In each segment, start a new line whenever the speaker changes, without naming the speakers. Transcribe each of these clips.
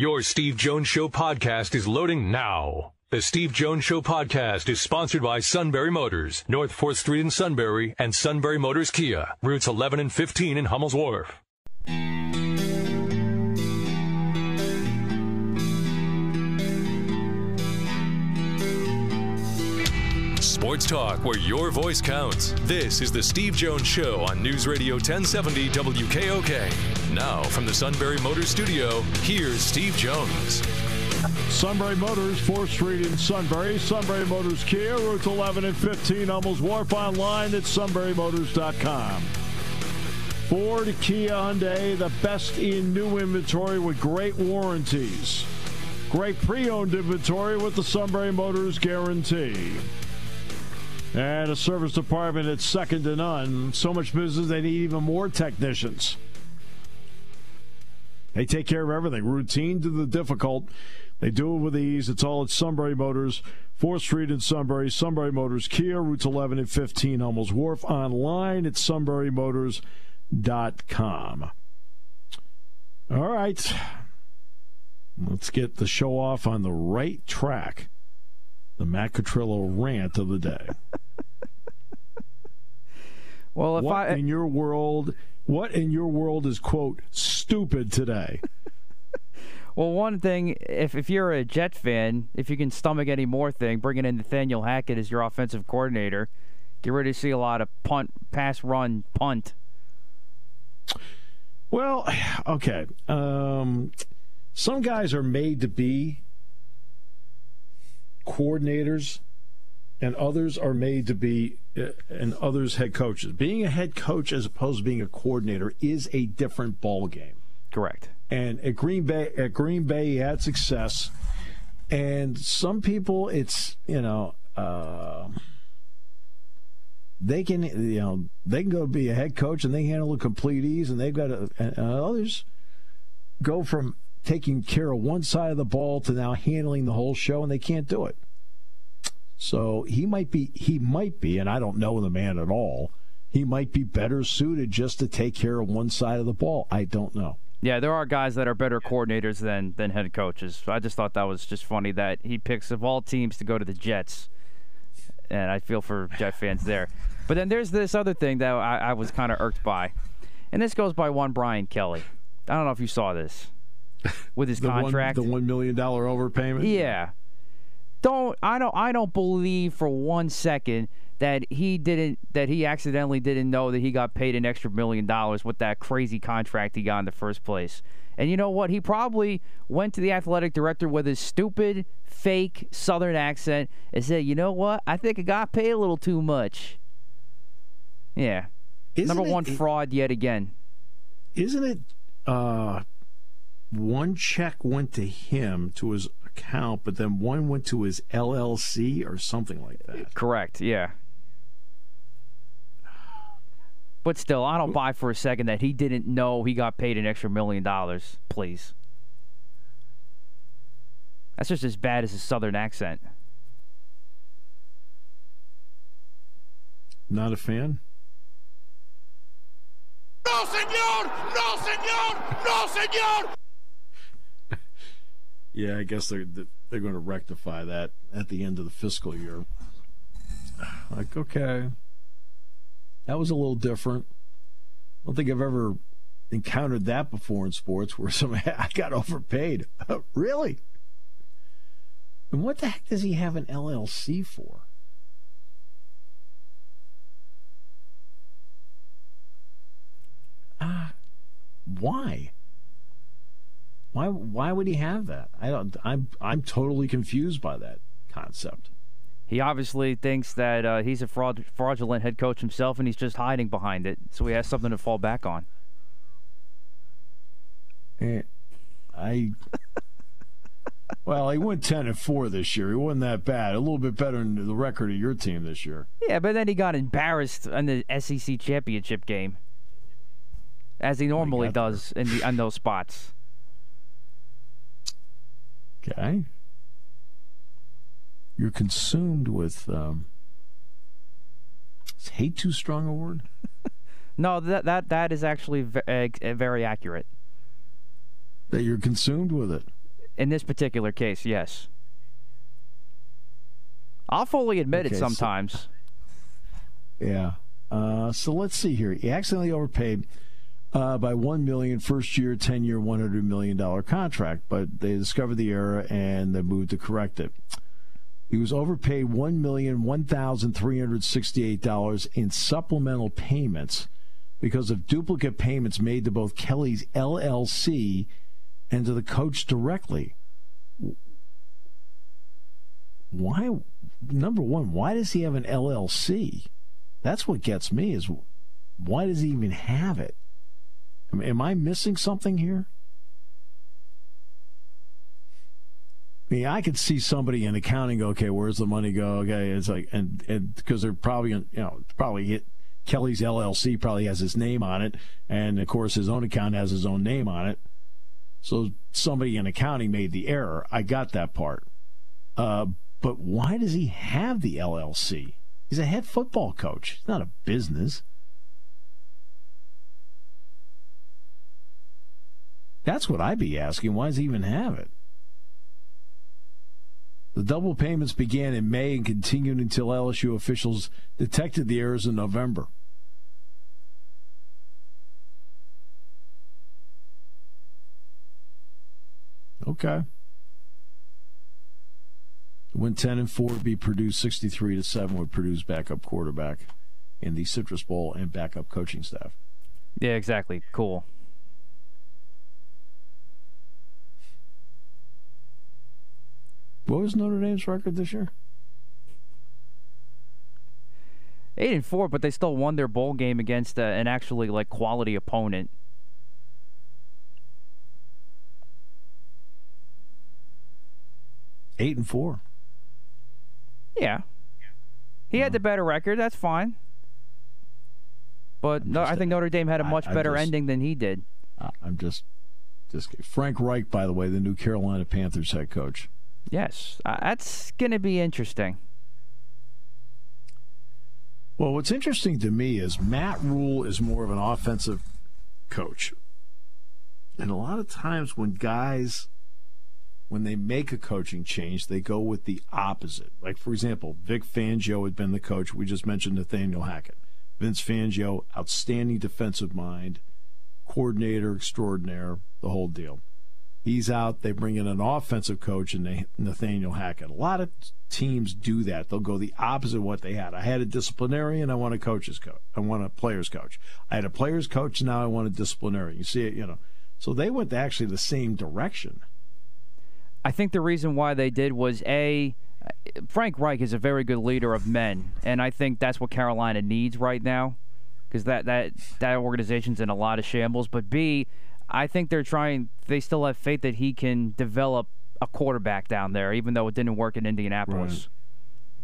Your Steve Jones Show podcast is loading now. The Steve Jones Show podcast is sponsored by Sunbury Motors, North 4th Street in Sunbury, and Sunbury Motors Kia, routes 11 and 15 in Hummel's Wharf. Sports talk where your voice counts. This is the Steve Jones Show on News Radio 1070 WKOK. Now, from the Sunbury Motors Studio, here's Steve Jones.
Sunbury Motors, 4th Street in Sunbury. Sunbury Motors Kia, routes 11 and 15, Hummel's Wharf online at sunburymotors.com. Ford, Kia, Hyundai, the best in new inventory with great warranties. Great pre-owned inventory with the Sunbury Motors guarantee. And a service department that's second to none. So much business, they need even more technicians. They take care of everything, routine to the difficult. They do it with ease. It's all at Sunbury Motors, 4th Street in Sunbury. Sunbury Motors, Kia, routes 11 and 15, Hummel's Wharf. Online at sunburymotors.com. All right. Let's get the show off on the right track. The Matt Catrillo rant of the day.
well, if
what
I
in your world, what in your world is quote stupid today?
Well, one thing, if if you're a Jet fan, if you can stomach any more thing, bringing in Nathaniel Hackett as your offensive coordinator, get ready to see a lot of punt, pass, run, punt.
Well, okay. Um, some guys are made to be coordinators, and others are made to be, uh, and others head coaches. Being a head coach as opposed to being a coordinator is a different ball game.
Correct.
And at Green Bay, at Green Bay, he had success. And some people, it's you know, uh, they can you know they can go be a head coach and they handle a complete ease, and they've got a, and others go from taking care of one side of the ball to now handling the whole show, and they can't do it. So he might be, he might be, and I don't know the man at all. He might be better suited just to take care of one side of the ball. I don't know.
Yeah, there are guys that are better coordinators than than head coaches. I just thought that was just funny that he picks of all teams to go to the Jets, and I feel for Jet fans there. But then there's this other thing that I, I was kind of irked by, and this goes by one Brian Kelly. I don't know if you saw this with his
the
contract,
one, the one million dollar overpayment.
Yeah, don't I don't I don't believe for one second that he didn't that he accidentally didn't know that he got paid an extra million dollars with that crazy contract he got in the first place. And you know what? He probably went to the athletic director with his stupid fake southern accent and said, "You know what? I think I got paid a little too much." Yeah.
Isn't
Number
it-
one fraud yet again.
Isn't it? Uh, one check went to him to his account, but then one went to his LLC or something like that.
Correct. Yeah. But still, I don't buy for a second that he didn't know he got paid an extra million dollars. Please. That's just as bad as his southern accent.
Not a fan.
No, señor! No, señor! No, señor!
Yeah, I guess they're they're going to rectify that at the end of the fiscal year. Like, okay, that was a little different. I don't think I've ever encountered that before in sports, where some I got overpaid. really? And what the heck does he have an LLC for? Ah, why? Why why would he have that? I don't I'm I'm totally confused by that concept.
He obviously thinks that uh, he's a fraud, fraudulent head coach himself, and he's just hiding behind it, so he has something to fall back on.
Eh, I well, he went ten and four this year. He wasn't that bad. A little bit better than the record of your team this year.
Yeah, but then he got embarrassed in the SEC championship game, as he normally
there.
does in the in those spots.
Okay. You're consumed with um is hate too strong a word?
No, that that that is actually ve- uh, very accurate.
That you're consumed with it.
In this particular case, yes. I'll fully admit
Okay,
it
so-
sometimes.
Yeah. Uh, so let's see here. He accidentally overpaid uh, by one million first year, ten year, one hundred million dollar contract, but they discovered the error and they moved to correct it. He was overpaid one million one thousand three hundred sixty eight dollars in supplemental payments because of duplicate payments made to both Kelly's LLC and to the coach directly. Why? Number one, why does he have an LLC? That's what gets me is why does he even have it? Am I missing something here? I mean, I could see somebody in accounting go, okay, where's the money go? Okay, it's like, and and because they're probably, you know, probably hit Kelly's LLC probably has his name on it, and of course his own account has his own name on it. So somebody in accounting made the error. I got that part. Uh, but why does he have the LLC? He's a head football coach. It's not a business. That's what I'd be asking. Why does he even have it? The double payments began in May and continued until LSU officials detected the errors in November. Okay. Win 10 and 4 would be Purdue 63 to 7 would Purdue's backup quarterback in the Citrus Bowl and backup coaching staff.
Yeah, exactly. Cool.
What was Notre Dame's record this year?
Eight and four, but they still won their bowl game against uh, an actually like quality opponent.
Eight and four.
Yeah. He had the better record. That's fine. But no, I think Notre Dame had a much
I'm
better
just-
ending than he did.
I'm just, just. Frank Reich, by the way, the new Carolina Panthers head coach.
Yes, uh, that's going to be interesting.
Well, what's interesting to me is Matt Rhule is more of an offensive coach. And a lot of times when guys when they make a coaching change, they go with the opposite. Like for example, Vic Fangio had been the coach. We just mentioned Nathaniel Hackett. Vince Fangio, outstanding defensive mind, coordinator extraordinaire, the whole deal. He's out. They bring in an offensive coach and Nathaniel Hackett. A lot of teams do that. They'll go the opposite of what they had. I had a disciplinarian. I want a coach's coach. I want a player's coach. I had a player's coach. Now I want a disciplinarian. You see it, you know. So they went actually the same direction.
I think the reason why they did was a Frank Reich is a very good leader of men, and I think that's what Carolina needs right now, because that that that organization's in a lot of shambles. But B, I think they're trying. They still have faith that he can develop a quarterback down there, even though it didn't work in Indianapolis.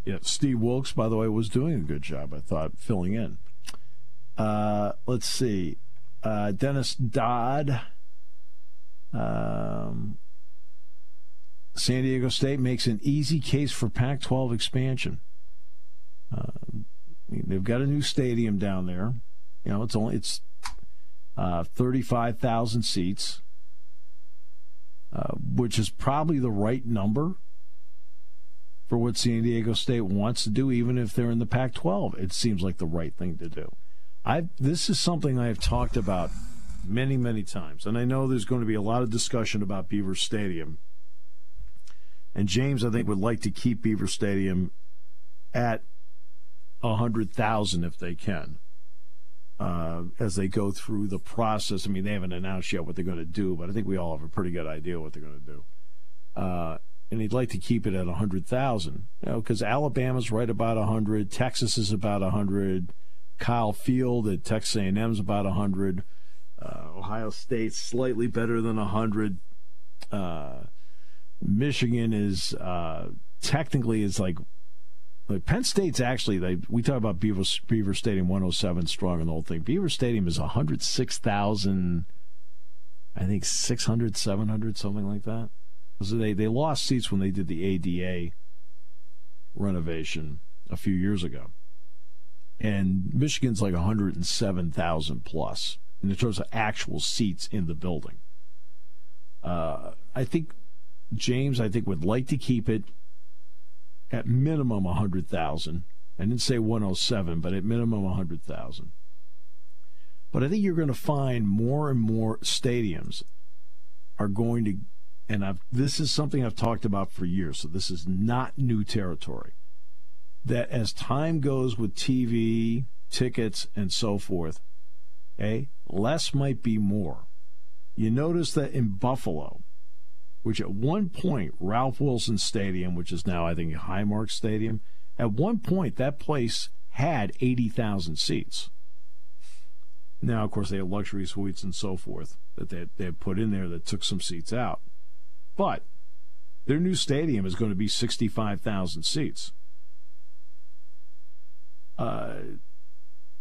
Yeah, Steve Wilks, by the way, was doing a good job. I thought filling in. Uh, let's see, uh, Dennis Dodd. Um, San Diego State makes an easy case for Pac-12 expansion. Uh, they've got a new stadium down there. You know, it's only it's uh, thirty-five thousand seats, uh, which is probably the right number for what San Diego State wants to do, even if they're in the Pac-12. It seems like the right thing to do. I this is something I have talked about many, many times, and I know there's going to be a lot of discussion about Beaver Stadium. And James, I think, would like to keep Beaver Stadium at a hundred thousand if they can, uh, as they go through the process. I mean, they haven't announced yet what they're going to do, but I think we all have a pretty good idea what they're going to do. Uh, and he'd like to keep it at a hundred thousand, you know, because Alabama's right about a hundred, Texas is about a hundred, Kyle Field at Texas A&M is about a hundred, uh, Ohio State's slightly better than a hundred. Uh, Michigan is uh, technically is like like Penn State's actually they we talk about Beaver Beaver Stadium 107 strong and the whole thing. Beaver Stadium is 106,000 I think 600 700 something like that. So they they lost seats when they did the ADA renovation a few years ago. And Michigan's like 107,000 plus in terms of actual seats in the building. Uh, I think James, I think, would like to keep it at minimum 100,000. I didn't say 107, but at minimum 100,000. But I think you're going to find more and more stadiums are going to, and I've, this is something I've talked about for years, so this is not new territory. That as time goes with TV, tickets, and so forth, okay, less might be more. You notice that in Buffalo, which at one point, Ralph Wilson Stadium, which is now, I think, Highmark Stadium, at one point, that place had 80,000 seats. Now, of course, they have luxury suites and so forth that they, they had put in there that took some seats out. But their new stadium is going to be 65,000 seats. Uh,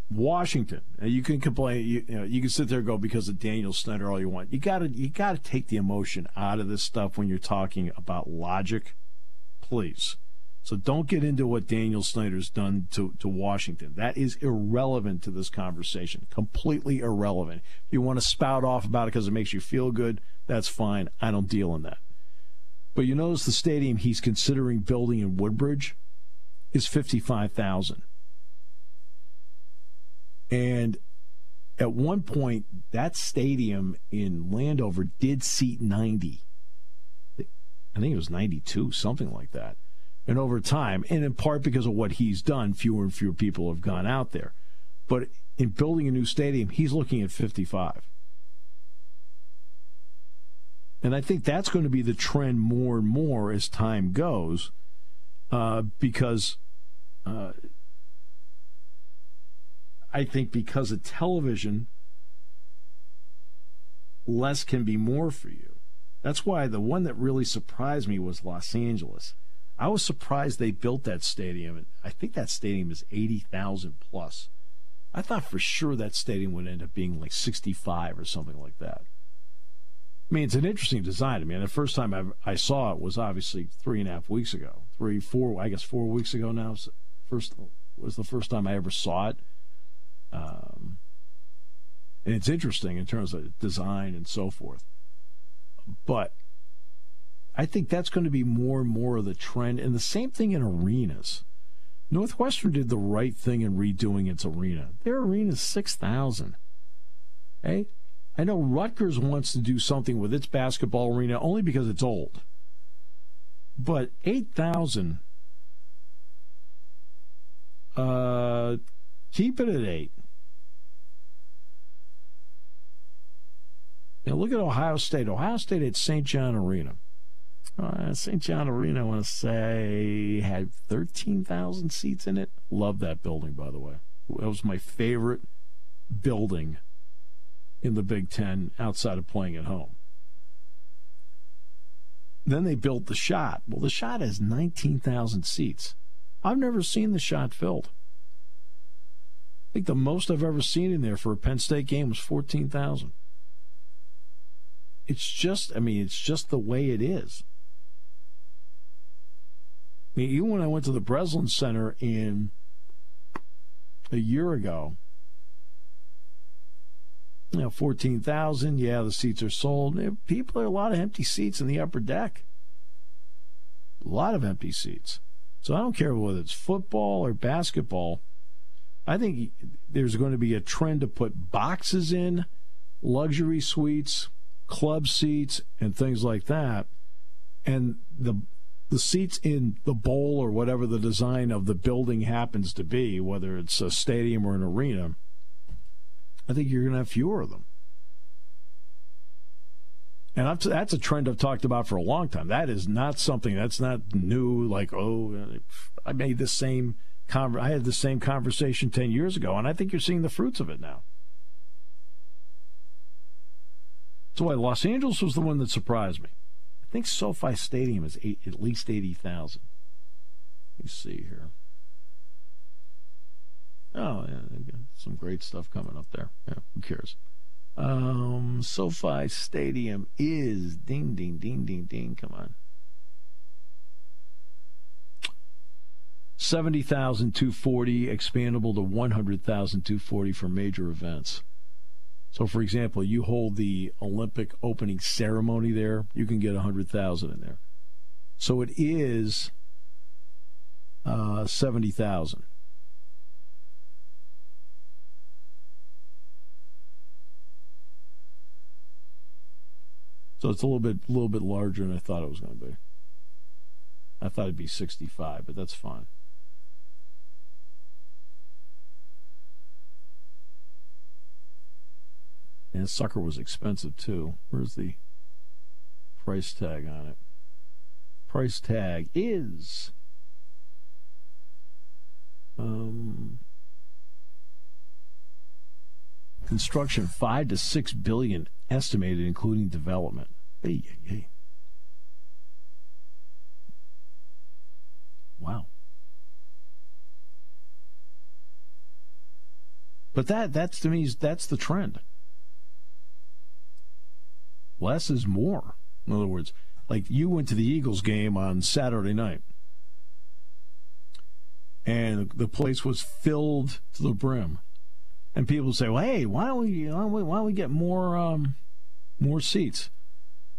Washington. You can complain. You, you, know, you can sit there and go because of Daniel Snyder all you want. You got to you got to take the emotion out of this stuff when you're talking about logic, please. So don't get into what Daniel Snyder's done to, to Washington. That is irrelevant to this conversation. Completely irrelevant. If you want to spout off about it because it makes you feel good, that's fine. I don't deal in that. But you notice the stadium he's considering building in Woodbridge is 55,000. And at one point, that stadium in Landover did seat 90. I think it was 92, something like that. And over time, and in part because of what he's done, fewer and fewer people have gone out there. But in building a new stadium, he's looking at 55. And I think that's going to be the trend more and more as time goes, uh, because uh, I think because of television, less can be more for you. That's why the one that really surprised me was Los Angeles. I was surprised they built that stadium. I think that stadium is 80,000 plus. I thought for sure that stadium would end up being like 65 or something like that. I mean, it's an interesting design. I mean, the first time I, I saw it was obviously three and a half weeks ago. Three, four, I guess four weeks ago now. First was the first time I ever saw it. Um, and it's interesting in terms of design and so forth. But I think that's going to be more and more of the trend. And the same thing in arenas. Northwestern did the right thing in redoing its arena. Their arena is 6,000. Hey, I know Rutgers wants to do something with its basketball arena only because it's old. But 8,000, uh, keep it at 8. Now look at Ohio State. Ohio State at St. John Arena. Uh, St. John Arena, I want to say, had 13,000 seats in it. Love that building, by the way. It was my favorite building in the Big Ten outside of playing at home. Then they built the Schott. Well, the Schott has 19,000 seats. I've never seen the Schott filled. I think the most I've ever seen in there for a Penn State game was 14,000. It's just, I mean, it's just the way it is. I mean, even when I went to the Breslin Center in a year ago, you know, 14,000, yeah, the seats are sold. People, are a lot of empty seats in the upper deck. A lot of empty seats. So I don't care whether it's football or basketball. I think there's going to be a trend to put boxes in luxury suites, club seats, and things like that. And the the seats in the bowl or whatever the design of the building happens to be, whether it's a stadium or an arena, I think you're going to have fewer of them. And I've, that's a trend I've talked about for a long time. That is not something that's not new. Like, oh, I made the same conver- I had the same conversation ten years ago, and I think you're seeing the fruits of it now. So, why Los Angeles was the one that surprised me. I think SoFi Stadium is eight, at least eighty thousand. Let me see here. Oh, yeah, some great stuff coming up there. Yeah, who cares? Um, SoFi Stadium is ding, ding, ding, ding, ding. Come on. 70,240 expandable to 100,240 for major events. So, for example, you hold the Olympic opening ceremony there, you can get a hundred thousand in there. So it is uh, seventy thousand. So it's a little bit, a little bit larger than I thought it was going to be. I thought it'd be sixty-five, but that's fine. And sucker was expensive too. Where's the price tag on it? Price tag is um, construction five to six billion estimated, including development. Hey, hey, hey. Wow. But that that's to me that's the trend. Less is more. In other words, like you went to the Eagles game on Saturday night, and the place was filled to the brim, and people say, "Well, hey, why don't we why don't we, why don't we get more um, more seats?"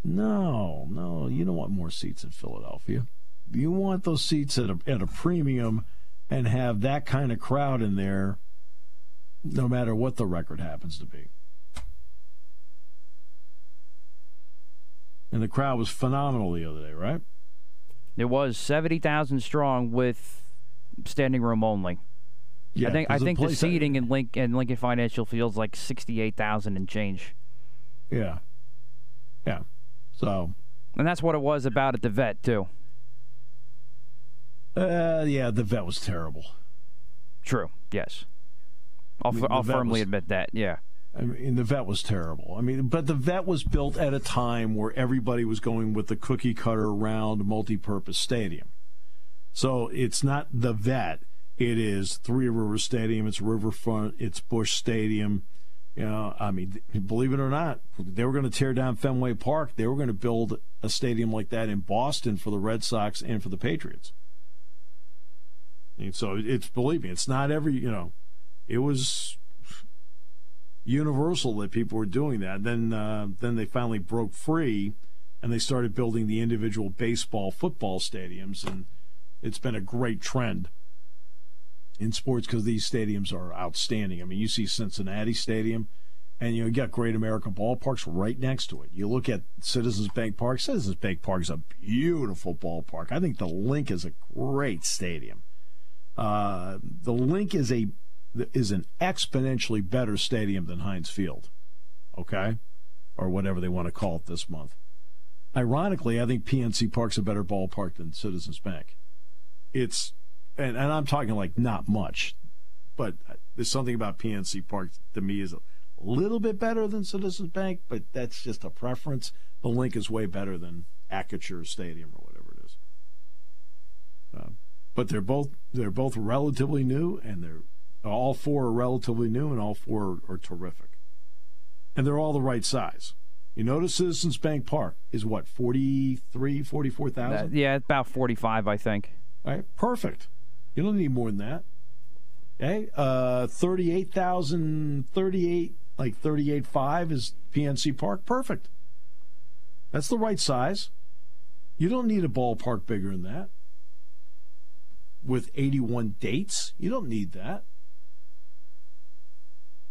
No, no, you don't want more seats in Philadelphia. You want those seats at a, at a premium and have that kind of crowd in there, no matter what the record happens to be. And the crowd was phenomenal the other day, right?
It was seventy thousand strong with standing room only.
Yeah,
I think I think the seating in Link in Lincoln Financial Field's like sixty eight thousand and change,
Yeah, yeah. So,
and that's what it was about at the vet too.
uh, yeah, the vet was terrible.
True. Yes. I'll,
mean,
fir-
the
I'll firmly
was-
admit that. Yeah.
I mean, the vet was terrible. I mean, but the vet was built at a time where everybody was going with the cookie cutter round multi-purpose stadium. So it's not the vet. It is Three River Stadium. It's Riverfront. It's Busch Stadium. You know, I mean, believe it or not, they were going to tear down Fenway Park. They were going to build a stadium like that in Boston for the Red Sox and for the Patriots. And so it's believe me, it's not every you know, it was universal that people were doing that. Then uh, then they finally broke free, and they started building the individual baseball, football stadiums, and it's been a great trend in sports because these stadiums are outstanding. I mean, you see Cincinnati Stadium, and you know you got Great American Ballparks right next to it. You look at Citizens Bank Park. Citizens Bank Park is a beautiful ballpark. I think the Link is a great stadium. Uh, the Link is a is an exponentially better stadium than Heinz Field, okay, or whatever they want to call it this month. Ironically, I think PNC Park's a better ballpark than Citizens Bank. It's and, and I'm talking like not much, but there's something about PNC Park to me is a little bit better than Citizens Bank, but that's just a preference. The Link is way better than Acrisure Stadium or whatever it is. Uh, but they're both they're both relatively new, and they're all four are relatively new, and all four are, are terrific, and they're all the right size. You notice Citizens Bank Park is what 43, 44,000?
Uh, yeah, about 45, I think.
All right, perfect. You don't need more than that. Okay, uh, 38,000, 38, like 38.5 is PNC Park. Perfect. That's the right size. You don't need a ballpark bigger than that. With 81 dates, you don't need that.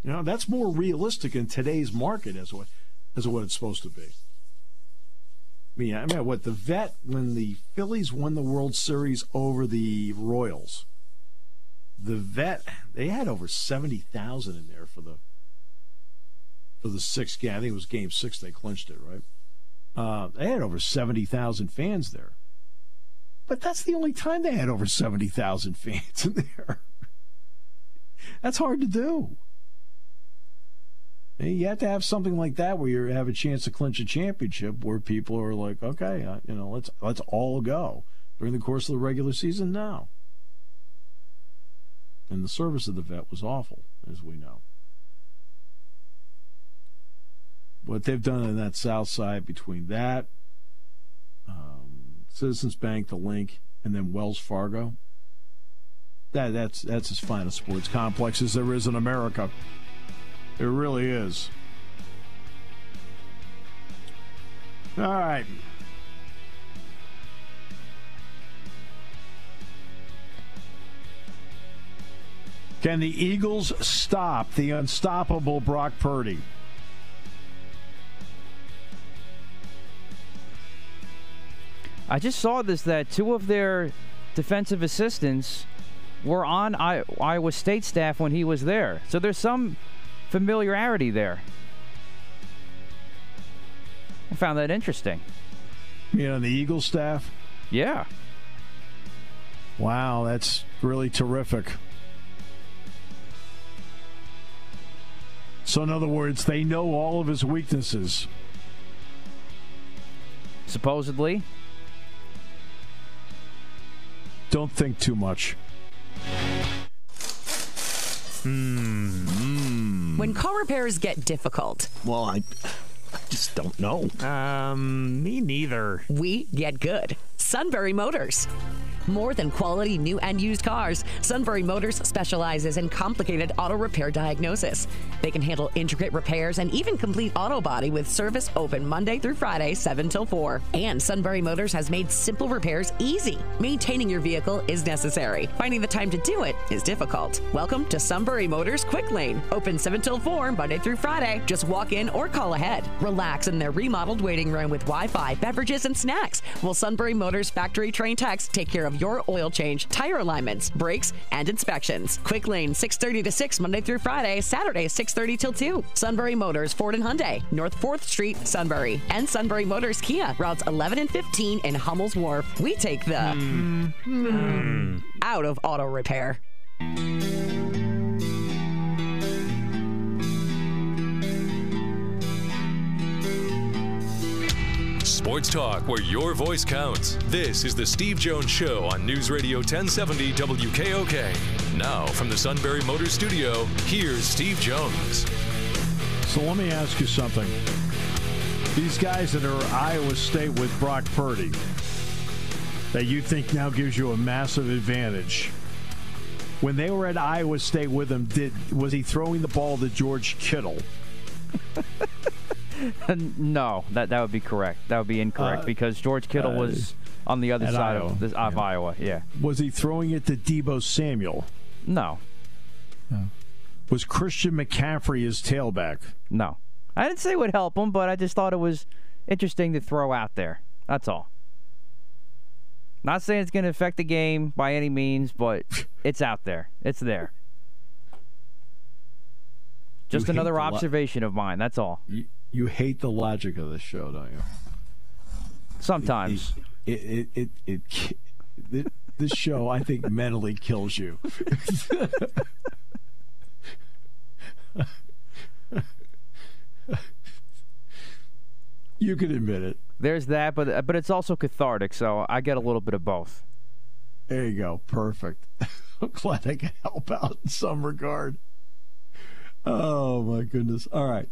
You know, that's more realistic in today's market as what as what it's supposed to be. I mean, I mean, what the vet when the Phillies won the World Series over the Royals, the vet they had over seventy thousand in there for the for the sixth game. I think it was Game Six they clinched it, right? Uh, they had over seventy thousand fans there, but that's the only time they had over seventy thousand fans in there. that's hard to do. You have to have something like that where you have a chance to clinch a championship, where people are like, okay, uh, you know, let's let's all go during the course of the regular season now. And the service of the vet was awful, as we know. What they've done in that south side between that, um, Citizens Bank, the Link, and then Wells Fargo, that that's that's as fine a sports complex as there is in America. It really is. All right. Can the Eagles stop the unstoppable Brock Purdy?
I just saw this that two of their defensive assistants were on Iowa State staff when he was there. So there's some familiarity there. I found that interesting.
You know, the Eagles staff?
Yeah.
Wow, that's really terrific. So, in other words, they know all of his weaknesses.
Supposedly.
Don't think too much. Hmm.
When car repairs get difficult,
Well, I, I just don't know.
Um, me neither.
we get good. Sunbury Motors. More than quality new and used cars, Sunbury Motors specializes in complicated auto repair diagnosis. They can handle intricate repairs and even complete auto body with service open Monday through Friday, 7 till 4. And Sunbury Motors has made simple repairs easy. Maintaining your vehicle is necessary. Finding the time to do it is difficult. Welcome to Sunbury Motors Quick Lane. Open 7 till 4 Monday through Friday. Just walk in or call ahead. Relax in their remodeled waiting room with Wi-Fi, beverages, and snacks. While Sunbury Motors factory trained techs take care of your oil change, tire alignments, brakes, and inspections. Quick Lane 6:30 to 6 Monday through Friday, Saturday 6:30 till 2. Sunbury Motors Ford and Hyundai, North 4th Street, Sunbury, and Sunbury Motors Kia, routes 11 and 15 in Hummel's Wharf. We take the hmm. Hmm. Hmm. out of auto repair.
Sports talk where your voice counts. This is the Steve Jones Show on News Radio 1070 WKOK. Now, from the Sunbury Motor Studio, here's Steve Jones.
So, let me ask you something. These guys that are Iowa State with Brock Purdy, that you think now gives you a massive advantage. When they were at Iowa State with him, did was he throwing the ball to George Kittle?
no, that that would be correct. That would be incorrect
Uh,
because George Kittle
uh,
was on the other side
Iowa.
of, this, of
Yeah.
Iowa. Yeah.
Was he throwing it to Deebo Samuel?
No.
Was Christian McCaffrey his tailback?
No. I didn't say it would help him, but I just thought it was interesting to throw out there. That's all. Not saying it's going to affect the game by any means, but it's out there. It's there. Just
hate
another observation of mine. That's all.
You, you hate the logic of this show, don't you?
Sometimes.
It it it, it, it, it this show I think mentally kills you. you can admit it.
There's that, but but it's also cathartic, so I get a little bit of both.
There you go. Perfect. I'm glad I can help out in some regard. Oh my goodness. All right.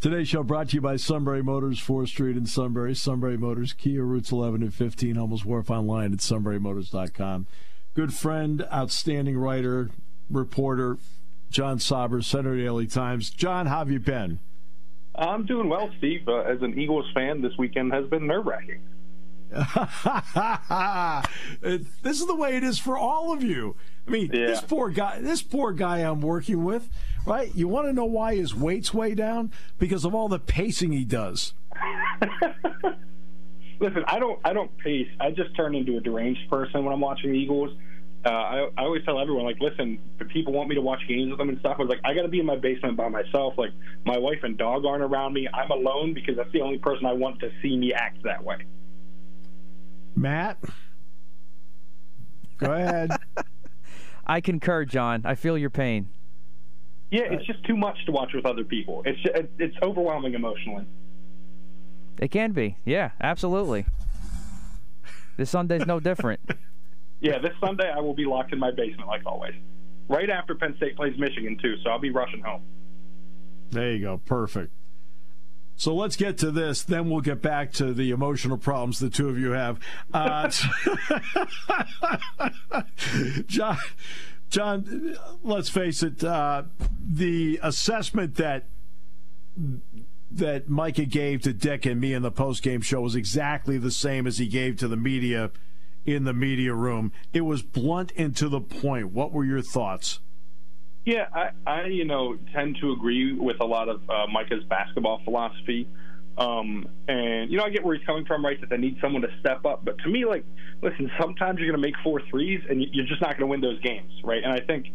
Today's show brought to you by Sunbury Motors, 4th Street in Sunbury. Sunbury Motors, Kia Routes 11 and 15, Hummels Wharf online at sunburymotors.com. Good friend, outstanding writer, reporter, Jon Sauber, Centre Daily Times. Jon, how have you been?
I'm doing well, Steve. Uh, as an Eagles fan, this weekend has been nerve wracking.
This is the way it is for all of you. I mean,
Yeah.
this poor guy, this poor guy I'm working with, right? You want to know why his weight's way down? Because of all the pacing he does.
Listen, I don't, I don't pace. I just turn into a deranged person when I'm watching the Eagles. Uh, I, I always tell everyone, like, listen, people want me to watch games with them and stuff, I was like, I got to be in my basement by myself. Like, my wife and dog aren't around me. I'm alone because that's the only person I want to see me act that way.
Matt, go ahead.
I concur, Jon. I feel your pain.
Yeah, it's just too much to watch with other people. It's it, it's overwhelming emotionally.
It can be. Yeah, absolutely. This Sunday's no different.
Yeah, this Sunday I will be locked in my basement like always. Right after Penn State plays Michigan too, so I'll be rushing home.
There you go. Perfect. So let's get to this. Then we'll get back to the emotional problems the two of you have. Uh, Jon, Jon, let's face it. Uh, the assessment that that Micah gave to Dick and me in the post game show was exactly the same as he gave to the media in the media room. It was blunt and to the point. What were your thoughts?
Yeah, I, I you know tend to agree with a lot of uh, Micah's basketball philosophy. Um, and you know, I get where he's coming from, right? That they need someone to step up. But to me, like, listen, sometimes you're going to make four threes, and you're just not going to win those games, right? And I think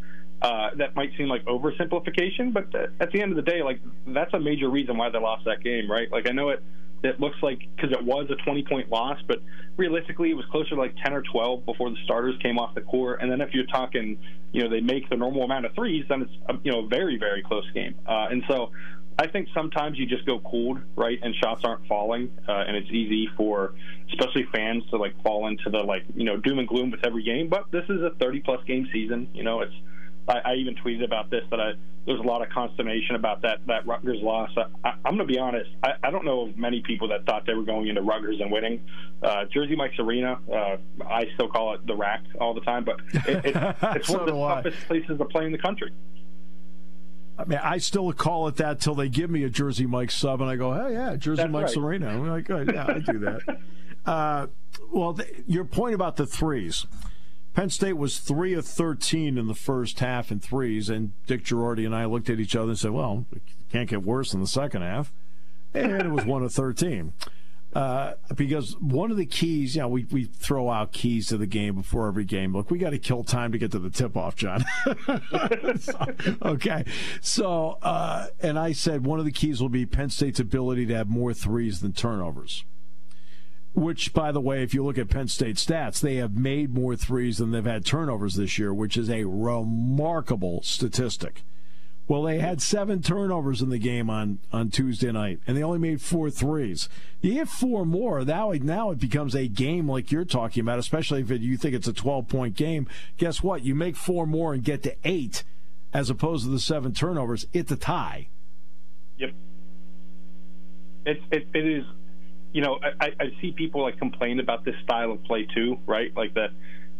uh, that might seem like oversimplification, but at the end of the day, like, that's a major reason why they lost that game, right? Like, I know it it looks like because it was a 20 point loss, but realistically, it was closer to like 10 or 12 before the starters came off the court. And then if you're talking, you know, they make the normal amount of threes, then it's a, you know a very very close game. Uh, and so I think sometimes you just go cold, right, and shots aren't falling, uh, and it's easy for especially fans to like fall into the like you know doom and gloom with every game. But this is a 30 plus game season. You know, it's I, I even tweeted about this that I there's a lot of consternation about that that Rutgers loss. I, am going to be honest. I, I, don't know of many people that thought they were going into Rutgers and winning. Uh, Jersey Mike's Arena, uh, I still call it the RAC all the time, but it, it, it's so one of the toughest I. places to play in the country.
I mean, I still call it that till they give me a Jersey Mike sub, and I go, "Hey, yeah, Jersey That's Mike's right. Arena." I'm like, oh, "Yeah, I do that." uh, well, th- your point about the threes. Penn State was three of 13 in the first half in threes, and Dick Jerardi and I looked at each other and said, "Well, it can't get worse in the second half," and it was one of 13. Uh, because one of the keys, you know, we, we throw out keys to the game before every game. Look, we got to kill time to get to the tip off, Jon. so, okay. So, uh, and I said one of the keys will be Penn State's ability to have more threes than turnovers which, by the way, if you look at Penn State stats, they have made more threes than they've had turnovers this year, which is a remarkable statistic. Well, they had seven turnovers in the game on, on Tuesday night, and they only made four threes. You get four more, now it, now it becomes a game like you're talking about, especially if it, you think it's a 12 point game. Guess what? You make four more and get to eight as opposed to the seven turnovers. It's a tie.
Yep. It, it, it is you know, I, I see people like complain about this style of play too, right? Like that,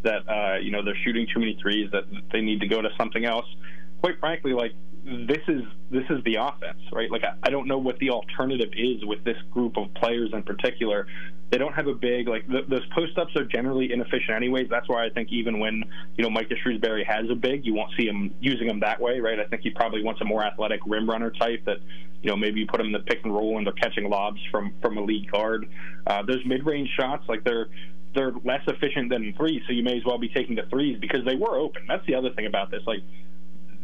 that uh, you know they're shooting too many threes, that they need to go to something else. Quite frankly, like this is this is the offense, right? Like I, I don't know what the alternative is with this group of players in particular. They don't have a big like the, those post ups are generally inefficient anyways. That's why I think even when you know Micah Shrewsberry has a big, you won't see him using him that way, right? I think he probably wants a more athletic rim runner type that you know maybe you put him in the pick and roll and they're catching lobs from from a lead guard. Uh, those mid range shots like they're they're less efficient than threes, so you may as well be taking the threes because they were open. That's the other thing about this. Like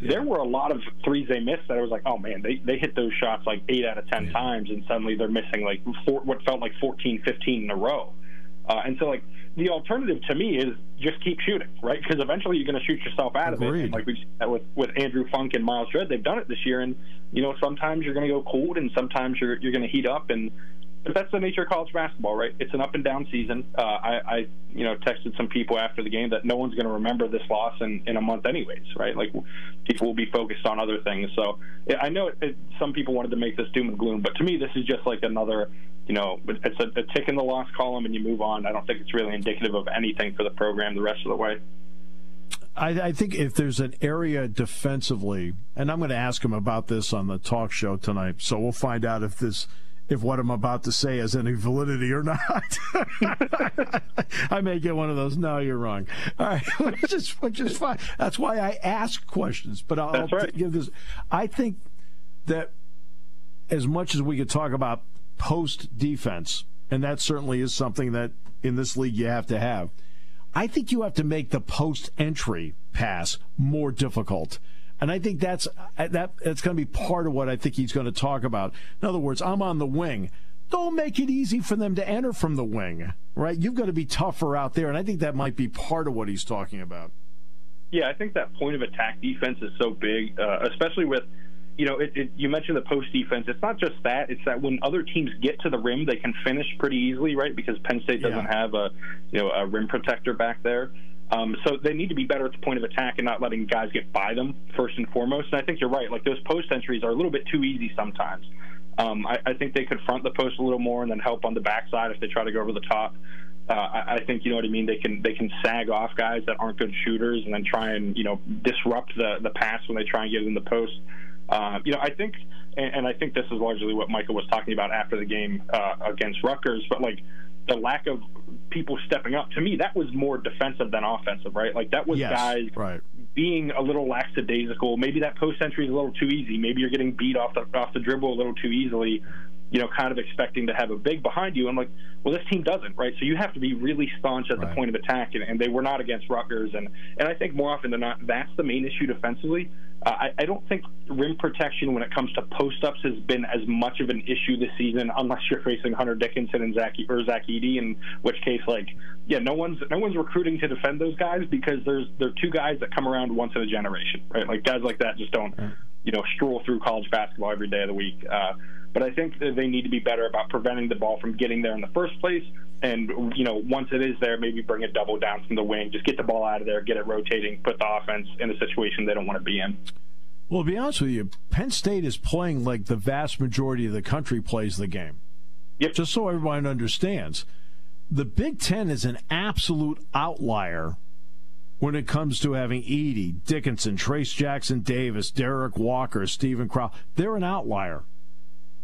there were a lot of threes they missed that I was like, oh man, they they hit those shots like eight out of ten yeah. times, and suddenly they're missing like four, what felt like 14, 15 in a row. Uh, and so like the alternative to me is just keep shooting, right? Because eventually you're going to shoot yourself out
Agreed.
of it. And like we've seen that with with Andrew Funk and Myles Dread, they've done it this year, and you know sometimes you're going to go cold, and sometimes you're you're going to heat up, and but that's the nature of college basketball, right? It's an up and down season. Uh, I, I, you know, texted some people after the game that no one's going to remember this loss in, in a month, anyways, right? Like people will be focused on other things. So yeah, I know it, it, some people wanted to make this doom and gloom, but to me, this is just like another, you know, it's a, a tick in the loss column, and you move on. I don't think it's really indicative of anything for the program the rest of the way.
I, I, think if there's an area defensively, and I'm going to ask him about this on the talk show tonight, so we'll find out if this if what I'm about to say has any validity or not. I may get one of those. No, you're wrong. All right, which is which is fine. That's why I ask questions. But I'll,
That's right.
give this. I think that as much as we could talk about post defense, and that certainly is something that in this league you have to have. I think you have to make the post entry pass more difficult. And I think that's uh, that that's going to be part of what I think he's going to talk about. In other words, I'm on the wing. Don't make it easy for them to enter from the wing, right? You've got to be tougher out there, and I think that might be part of what he's talking about.
Yeah, I think that point of attack defense is so big, uh, especially with you know, it, it, you mentioned the post defense. It's not just that; it's that when other teams get to the rim, they can finish pretty easily, right? Because Penn State doesn't yeah. have a, you know, a rim protector back there. Um, so they need to be better at the point of attack and not letting guys get by them first and foremost. And I think you're right. Like those post entries are a little bit too easy sometimes. Um, I, I think they could front the post a little more and then help on the backside if they try to go over the top. Uh, I, I think you know what I mean. They can they can sag off guys that aren't good shooters and then try and you know disrupt the the pass when they try and get in the post. Uh, you know, I think, and, and, I think this is largely what Micah was talking about after the game uh, against Rutgers, but like the lack of people stepping up to me, that was more defensive than offensive, right? Like that was
yes,
guys
right.
being a little lackadaisical. Maybe that post entry is a little too easy. Maybe you're getting beat off the off the dribble a little too easily you know, kind of expecting to have a big behind you. I'm like, well, this team doesn't, right? So you have to be really staunch at right. the point of attack, and, and, they were not against Rutgers. And, and I think more often than not, that's the main issue defensively. Uh, I, I don't think rim protection when it comes to post ups has been as much of an issue this season, unless you're facing Hunter Dickinson and Zach or Zach Edey, in which case, like, yeah, no one's no one's recruiting to defend those guys because there's they're two guys that come around once in a generation, right? Like guys like that just don't, you know, stroll through college basketball every day of the week. Uh, but I think that they need to be better about preventing the ball from getting there in the first place. And, you know, once it is there, maybe bring a double down from the wing. Just get the ball out of there, get it rotating, put the offense in a situation they don't want to be in.
Well, to be honest with you, Penn State is playing like the vast majority of the country plays the game.
Yep.
Just so everyone understands, the Big Ten is an absolute outlier when it comes to having Edey, Dickinson, Trayce Jackson Davis, Derrick Walker, Steven Crowl. They're an outlier.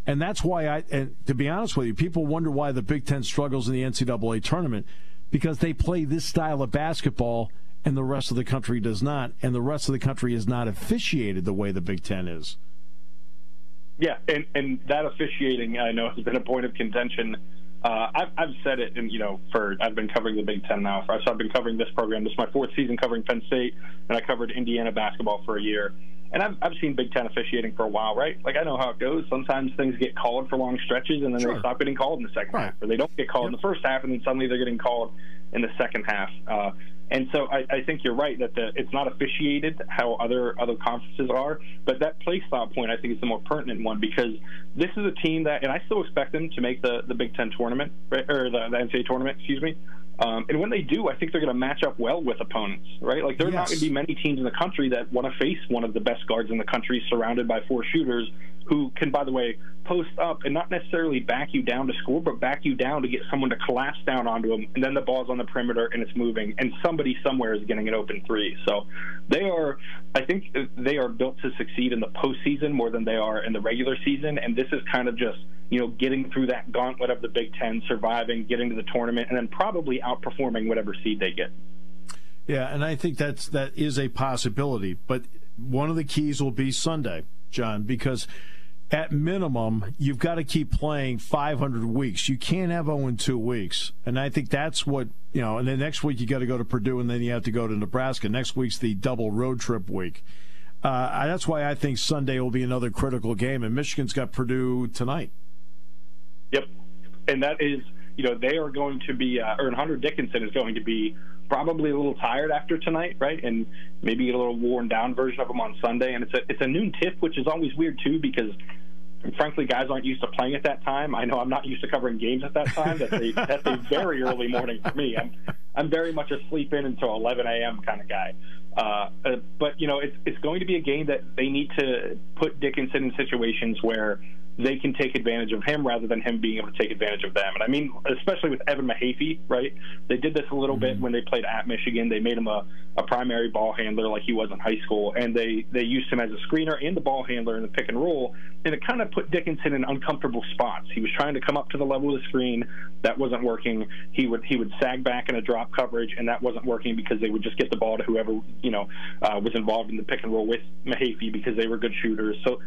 And that's why I, and to be honest with you, people wonder why the Big Ten struggles in the NCAA tournament because they play this style of basketball and the rest of the country does not. And the rest of the country is not officiated the way the Big Ten is.
Yeah, and, and that officiating, I know, has been a point of contention. Uh, I've, I've said it, and you know, for I've been covering the Big Ten now. For, so I've been covering this program. This is my fourth season covering Penn State, and I covered Indiana basketball for a year and I've, I've seen Big Ten officiating for a while, right? Like I know how it goes. Sometimes things get called for long stretches, and then sure. they stop getting called in the second right. half, or they don't get called yep. in the first half, and then suddenly they're getting called in the second half. Uh, and so I, I think you're right that the, it's not officiated how other other conferences are, but that play style point I think is the more pertinent one because this is a team that, and I still expect them to make the, the Big Ten tournament right, or the, the NCAA tournament, excuse me. Um, and when they do, I think they're going to match up well with opponents, right? Like there are yes. not going to be many teams in the country that want to face one of the best guards in the country, surrounded by four shooters who can, by the way, post up and not necessarily back you down to score, but back you down to get someone to collapse down onto them, and then the ball's on the perimeter and it's moving, and somebody somewhere is getting an open three. So they are, I think, uh, they are built to succeed in the postseason more than they are in the regular season, and this is kind of just you know getting through that gauntlet of the Big Ten, surviving, getting to the tournament, and then probably outperforming whatever seed they get.
Yeah, and I think that's that is a possibility, but one of the keys will be Sunday, Jon, because at minimum, you've got to keep playing 500 weeks. You can't have 0 2 weeks. And I think that's what, you know, and then next week you got to go to Purdue and then you have to go to Nebraska. Next week's the double road trip week. Uh, that's why I think Sunday will be another critical game. And Michigan's got Purdue tonight.
Yep. And that is, you know, they are going to be, uh, or Hunter Dickinson is going to be probably a little tired after tonight, right? And maybe a little worn down version of him on Sunday. And it's a it's a noon tip, which is always weird too because frankly, guys aren't used to playing at that time. I know I'm not used to covering games at that time. That's a that's a very early morning for me. I'm I'm very much a sleep in until 11 a.m. kind of guy. Uh, uh, but you know, it's it's going to be a game that they need to put Dickinson in situations where they can take advantage of him rather than him being able to take advantage of them. And I mean, especially with Evan Mahaffey, right? They did this a little mm-hmm. bit when they played at Michigan. They made him a, a primary ball handler like he was in high school, and they, they used him as a screener and the ball handler in the pick and roll. And it kind of put Dickinson in uncomfortable spots. He was trying to come up to the level of the screen. That wasn't working. He would he would sag back in a drop coverage, and that wasn't working because they would just get the ball to whoever you know uh, was involved in the pick and roll with Mahaffey because they were good shooters. So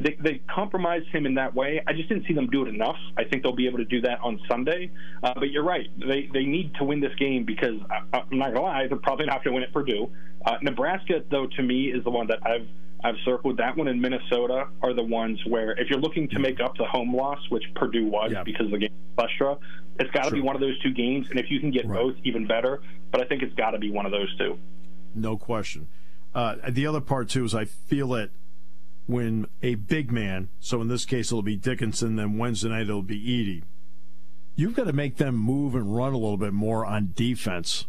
they, they compromised him in that way. I just didn't see them do it enough. I think they'll be able to do that on Sunday. Uh, but you're right. They they need to win this game because I, I'm not gonna lie, they're probably not going to win at Purdue. Uh, Nebraska, though, to me is the one that I've I've circled. That one in Minnesota are the ones where if you're looking to make up the home loss, which Purdue was yep. because of the game Lestra, it's got to sure. be one of those two games. And if you can get right. both, even better. But I think it's got to be one of those two.
No question. Uh, the other part too is I feel it when a big man, so in this case it'll be Dickinson, then Wednesday night it'll be Edey. You've got to make them move and run a little bit more on defense.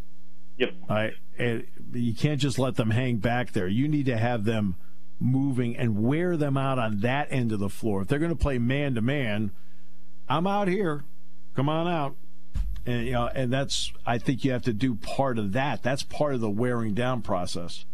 Yep.
I, and you can't just let them hang back there. You need to have them moving and wear them out on that end of the floor. If they're going to play man to man, I'm out here. Come on out. And you know, and that's I think you have to do part of that. That's part of the wearing down process.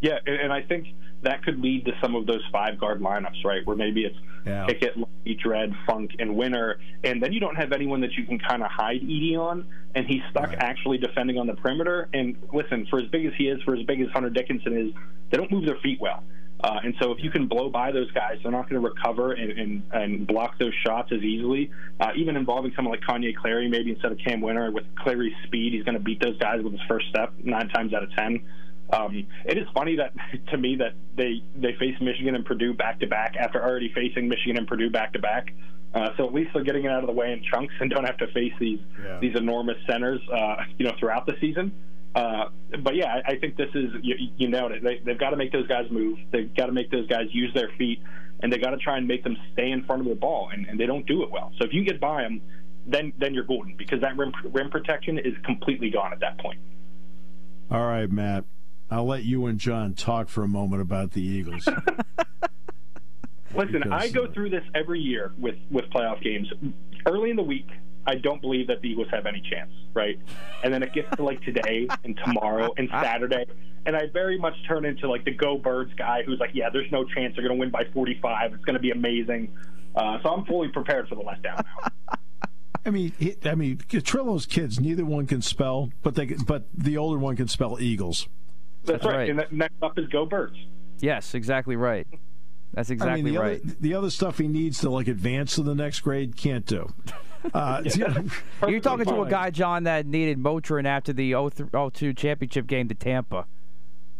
Yeah, and I think that could lead to some of those five guard lineups, right? Where maybe it's
Yeah.
Pickett, Lundy, Dread, Funk, and Wynter, and then you don't have anyone that you can kind of hide Edey on, and he's stuck
Right.
actually defending on the perimeter. And listen, for as big as he is, for as big as Hunter Dickinson is, they don't move their feet well. Uh, and so if you can blow by those guys, they're not going to recover and, and, and block those shots as easily. Uh, even involving someone like Kanye Clary, maybe instead of Cam Wynter, with Clary's speed, he's going to beat those guys with his first step nine times out of ten. Um, it is funny that to me that they they face Michigan and Purdue back to back after already facing Michigan and Purdue back to back. Uh, so at least they're getting it out of the way in chunks and don't have to face these
Yeah.
these enormous centers, uh, you know, throughout the season. Uh, but yeah, I, I think this is you, you nailed it. They, they've got to make those guys move. They've got to make those guys use their feet, and they got to try and make them stay in front of the ball, and, and they don't do it well. So if you get by them, then then you're golden because that rim, rim protection is completely gone at that point.
All right, Matt. I'll let you and Jon talk for a moment about the Eagles.
Listen,
Because,
I go through this every year with with playoff games. Early in the week, I don't believe that the Eagles have any chance, right? And then it gets to like today and tomorrow and Saturday, and I very much turn into like the Go Birds guy who's like, yeah, there's no chance they're going to win by 45. It's going to be amazing. Uh, so I'm fully prepared for the letdown now.
I mean, I mean, Trillo's kids. Neither one can spell, but they but the older one can spell Eagles.
That's,
That's
right.
right.
And that, next up is Go Birds.
Yes, exactly right. That's exactly
I mean, the
right.
other the other stuff he needs to like advance to the next grade can't do. Uh,
You're talking to a guy, Jon, that needed Motrin after the 02 championship game to Tampa.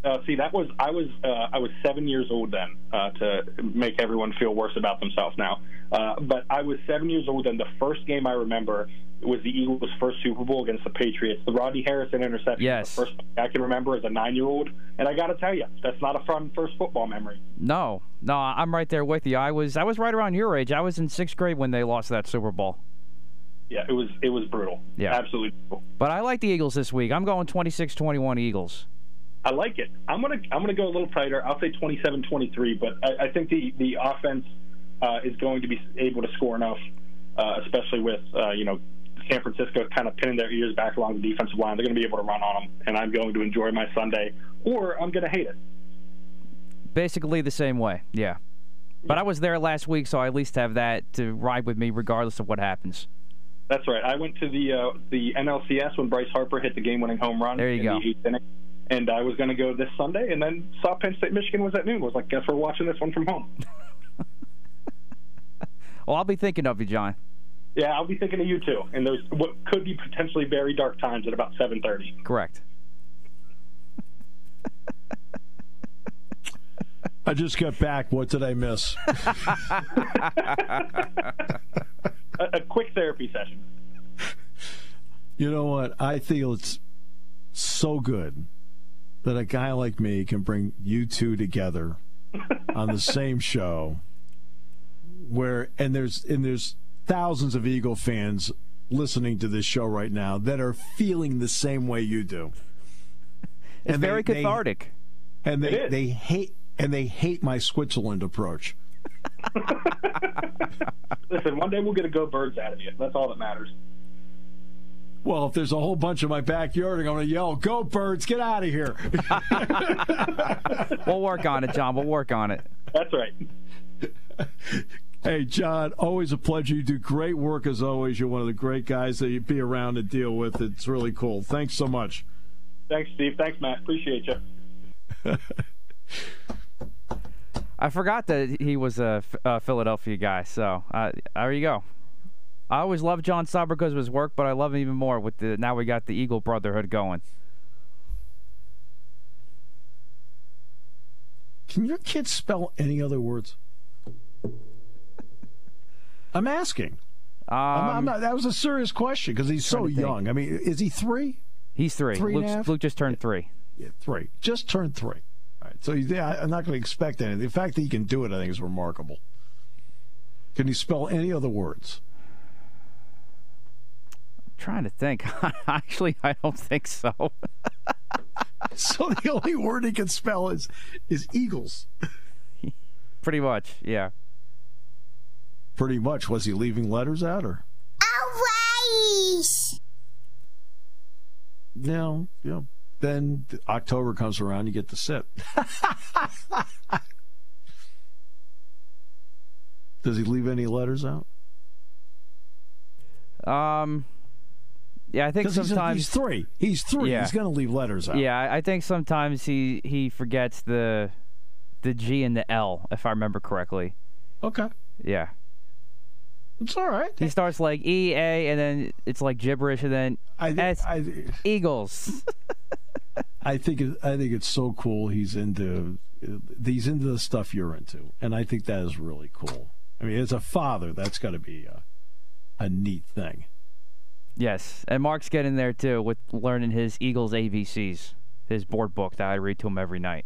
Uh, see, that was I was uh, I was seven years old then uh, to make everyone feel worse about themselves now. Uh, but I was seven years old then. The first game I remember was the Eagles' first Super Bowl against the Patriots. The Rodney Harrison interception.
Yes.
The first I can remember as a nine-year-old, and I got to tell you, that's not a fun first football memory.
No, no, I'm right there with you. I was I was right around your age. I was in sixth grade when they lost that Super Bowl.
Yeah, it was it was brutal.
Yeah.
absolutely. Brutal.
But I like the Eagles this week. I'm going 26-21 Eagles.
I like it. I'm gonna I'm gonna go a little tighter. I'll say 27-23, but I, I think the the offense uh, is going to be able to score enough, uh, especially with uh, you know San Francisco kind of pinning their ears back along the defensive line. They're going to be able to run on them, and I'm going to enjoy my Sunday, or I'm going to hate it.
Basically the same way. Yeah. But I was there last week, so I at least have that to ride with me regardless of what happens.
That's right. I went to the uh, the NLCS when Bryce Harper hit the game-winning home run.
There you
in
go.
The. And I was going to go this Sunday, and then saw Penn State Michigan was at noon. I Was like, guess we're watching this one from home.
Well, I'll be thinking of you, Jon.
Yeah, I'll be thinking of you too. And those what could be potentially very dark times at about 7:30.
Correct.
I just got back. What did I miss?
A, a quick therapy session.
You know what? I feel it's so good that a guy like me can bring you two together on the same show. Where and there's and there's thousands of Eagle fans listening to this show right now that are feeling the same way you do.
It's
And
very
they-
cathartic.
and they they hate and they hate my Switzerland approach.
Listen, one day we'll get a go birds out of you. That's all that matters.
Well, if there's a whole bunch in my backyard, I'm going to yell, "Go birds, get out of here!"
we'll work on it, Jon. We'll work on it.
That's right.
Hey, Jon, always a pleasure. You do great work as always. You're one of the great guys that you be around to deal with. It's really cool. Thanks so much.
Thanks, Steve. Thanks, Matt. Appreciate you.
I forgot that he was a, a Philadelphia guy. So uh, there you go. I always loved Jon Sauber because of his work, but I love him even more with the now we got the Eagle Brotherhood going.
Can your kids spell any other words? I'm asking.
Um,
I'm, I'm not, that was a serious question because he's so
trying to think.
young. I mean, is he three?
he's three.
Three and a half?
Luke just turned three.
Yeah, three. Just turned three. All right. So he's, yeah, I'm not going to expect anything. The fact that he can do it, I think, is remarkable. Can he spell any other words?
I'm trying to think. Actually, I don't think so.
So the only word he can spell is is eagles.
Pretty much, yeah.
Pretty much. Was he leaving letters out or?
Always.
No, yeah. then October comes around, you get to sit. Does he leave any letters out?
Um, yeah, I think
'Cause he's,
sometimes
he's three. He's three.
Yeah.
He's going to leave letters out.
Yeah, I I think sometimes he he forgets the the G and the L, if I remember correctly.
Okay.
Yeah,
It's all right.
he starts like E A, and then it's like gibberish, and then
I,
S
I,
Eagles.
I think it, I think it's so cool. He's into uh, he's into the stuff you're into, and I think that is really cool. I mean, as a father, that's got to be a, a neat thing.
yes, and Mark's getting there too with learning his Eagles ABCs, his board book that I read to him every night.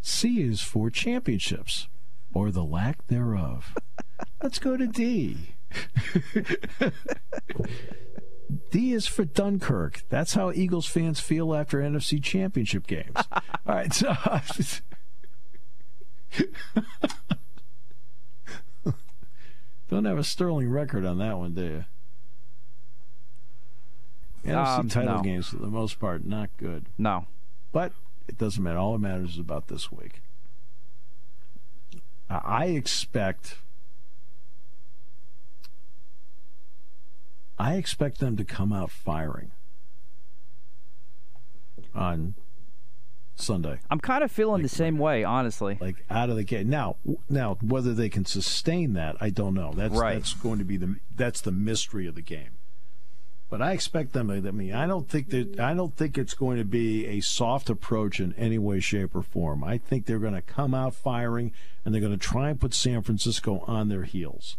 C is for championships, or the lack thereof. Let's go to D. D is for Dunkirk. That's how Eagles fans feel after NFC championship games. All right, so don't have a sterling record on that one, do you? NFC
Um,
title
no.
games, for the most part, not good.
No,
But it doesn't matter. All that matters is about this week. I I expect. I expect them to come out firing on Sunday,
I'm kind of feeling the same way, honestly.
like out of the gate. Now, now whether they can sustain that, I don't know. That's
Right.
that's going to be the that's the mystery of the game. But I expect them. to- I mean, I don't think that I don't think it's going to be a soft approach in any way, shape, or form. I think they're going to come out firing, and they're going to try and put San Francisco on their heels,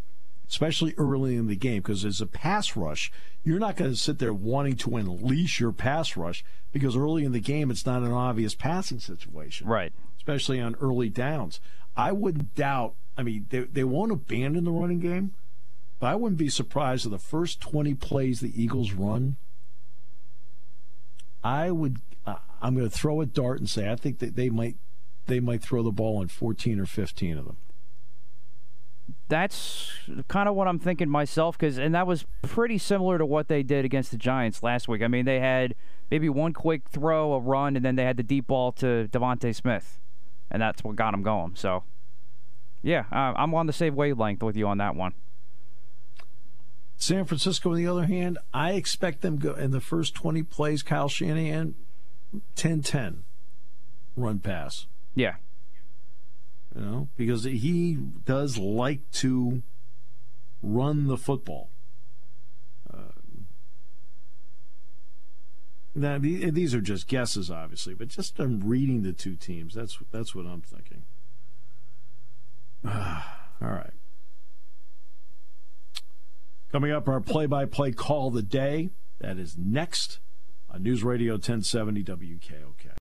especially early in the game. Because as a pass rush, you're not going to sit there wanting to unleash your pass rush because early in the game it's not an obvious passing situation
Right.
especially on early downs. I wouldn't doubt. I mean, they they won't abandon the running game, but I wouldn't be surprised if the first twenty plays the Eagles run. I would. Uh, I'm going to throw a dart and say I think that they might they might throw the ball on fourteen or fifteen of them.
That's kind of what I'm thinking myself, because and that was pretty similar to what they did against the Giants last week. I mean, they had maybe one quick throw, a run, and then they had the deep ball to DeVonta Smith, and that's what got them going. So, yeah, uh, I'm on the same wavelength with you on that one.
San Francisco, on the other hand, I expect them go in the first twenty plays. Kyle Shanahan, 10-10 run pass.
Yeah,
you know, because he does like to run the football. Uh, now, these are just guesses, obviously, but just I'm reading the two teams, that's that's what I'm thinking. All right. Coming up, our play-by-play call of the day. That is next on News Radio 1070 WKOK.